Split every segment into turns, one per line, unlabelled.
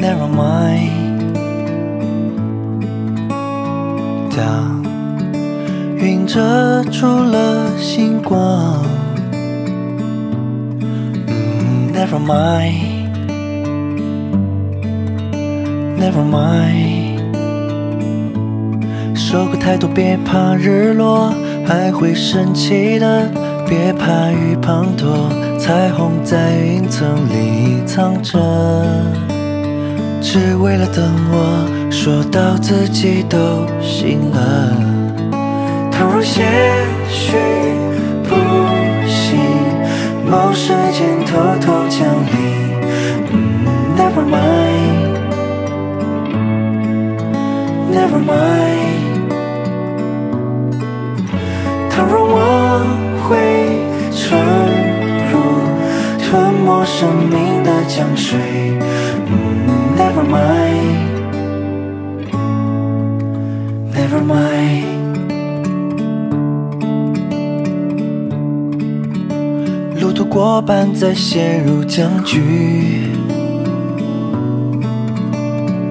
Never mind。当云遮住了星光，，Never mind，Never mind。受过太多，别怕日落，还会升起的，别怕雨滂沱。彩虹在云层里藏着，只为了等我说到自己都醒了。倘若些许不幸，某时间偷偷降临，Never mind，Never mind。倘若我会沉入吞没生命的江水 ，Never mind，Never mind。路途过半，再陷入僵局，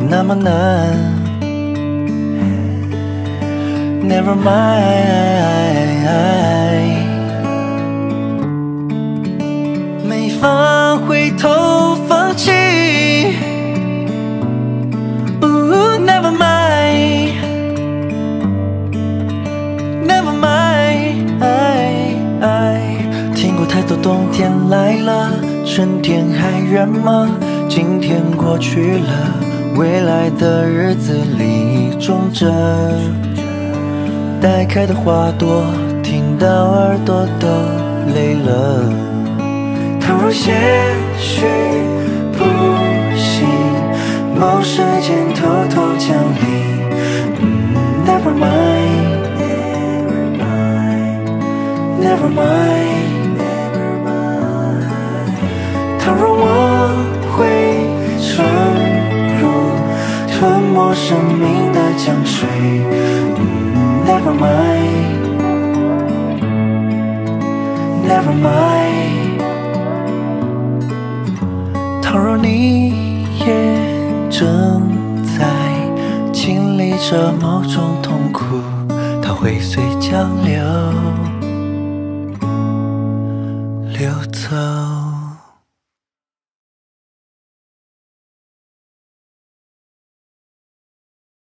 那么难。Never mind，没法 太多冬天来了，春天还远吗？今天过去了，未来的日子里种着。待开的花朵，听到耳朵都累了。倘若些许不幸，某时间偷偷降临 Never mind, never mind，Never mind。生命的江水。Never mind，Never mind。倘若你也正在经历着某种痛苦，它会随江流流走。